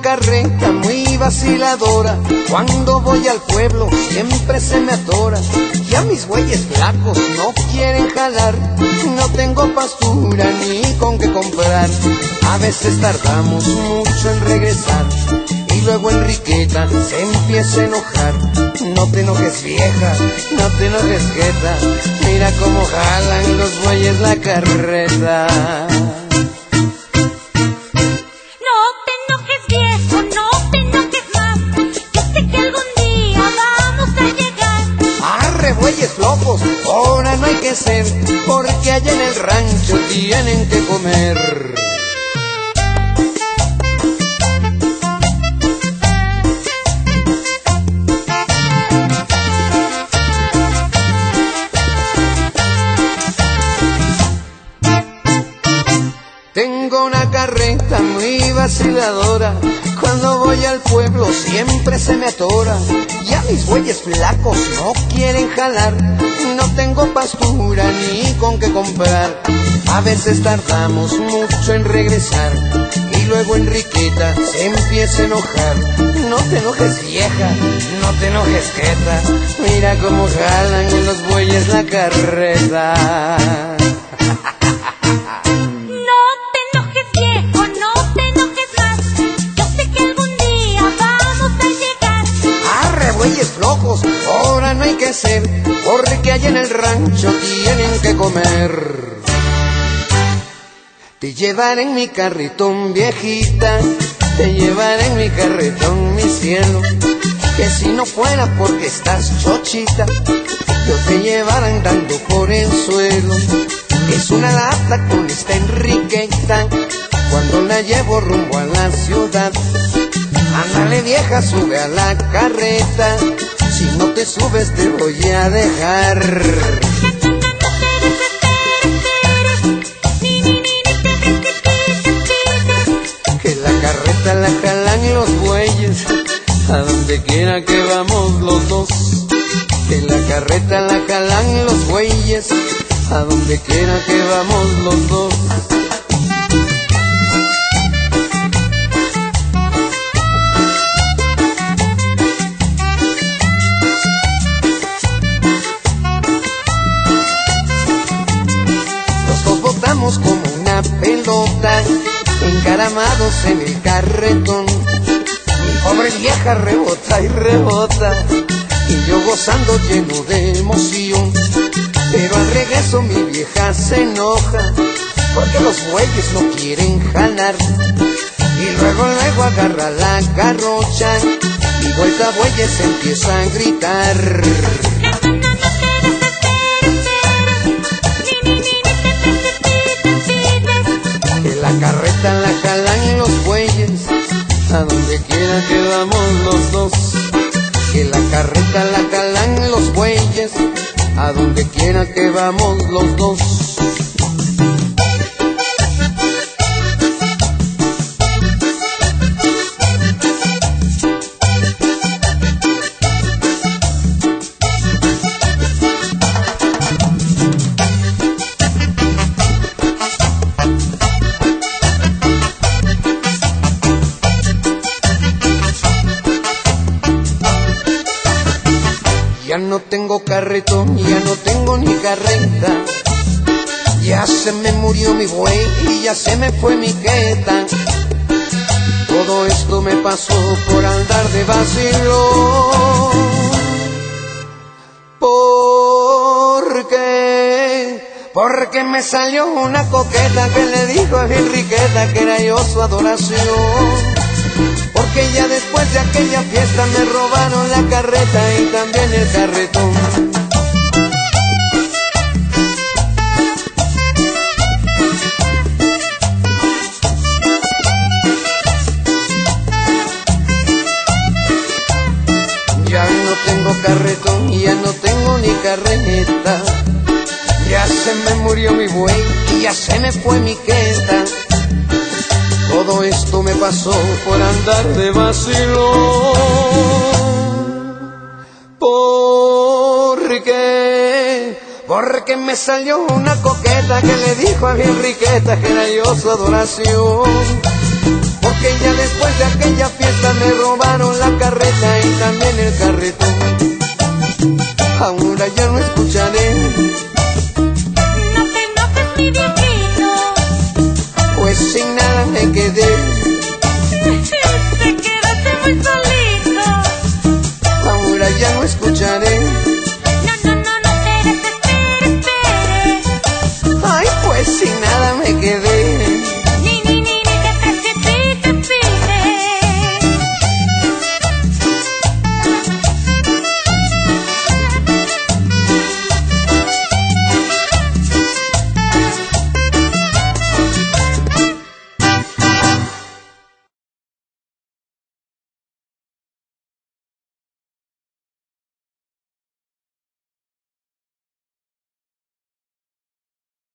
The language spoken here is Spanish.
carreta muy vaciladora. Cuando voy al pueblo siempre se me atora. Ya mis bueyes flacos no quieren jalar. No tengo pastura ni con qué comprar. A veces tardamos mucho en regresar. Y luego Enriqueta se empieza a enojar. No te enojes vieja, no te enojes quieta. Mira cómo jalan los bueyes la carreta. Porque allá en el rancho tienen que comer. Tengo una carreta muy vaciladora. Cuando voy al pueblo siempre se me atora. Ya mis bueyes flacos no quieren jalar. No tengo pastura ni con qué comprar. A veces tardamos mucho en regresar. Y luego Enriqueta se empieza a enojar. No te enojes vieja, no te enojes quieta. Mira cómo jalan los bueyes la carreta. Rancho tienen que comer. Te llevaré en mi carretón, viejita, te llevaré en mi carretón, mi cielo. Que si no fuera porque estás chochita, yo te llevara andando por el suelo. Es una lata con esta Enriqueta, cuando la llevo rumbo a la ciudad. Ándale vieja, sube a la carreta. Si no te subes te voy a dejar. Que la carreta la jalan los bueyes, a donde quiera que vamos los dos. Que la carreta la jalan los bueyes, a donde quiera que vamos los dos. Como una pelota, encaramados en el carretón. Mi pobre vieja rebota y rebota, y yo gozando lleno de emoción. Pero al regreso mi vieja se enoja, porque los bueyes no quieren jalar. Y luego luego agarra la garrocha, y vuelta bueyes empieza a gritar. La carreta la jalan los bueyes, a donde quiera que vamos los dos. Que la carreta la jalan los bueyes, a donde quiera que vamos los dos. Ya no tengo carretón, ya no tengo ni carreta. Ya se me murió mi buey y ya se me fue mi queta. Todo esto me pasó por andar de vacilo. ¿Por qué? Porque me salió una coqueta que le dijo a Enriqueta que era yo su adoración. Porque ya después de aquella fiesta me robaron la carreta y también el carretón. Ya no tengo carretón ya no tengo ni carreta. Ya se me murió mi buey y ya se me fue mi queta. Todo esto me pasó por andar de vacilo. ¿Por qué? Porque me salió una coqueta que le dijo a mi Enriqueta que era yo su adoración. Porque ya después de aquella fiesta me robaron la carreta y también el carretón. Ahora ya no escucharé.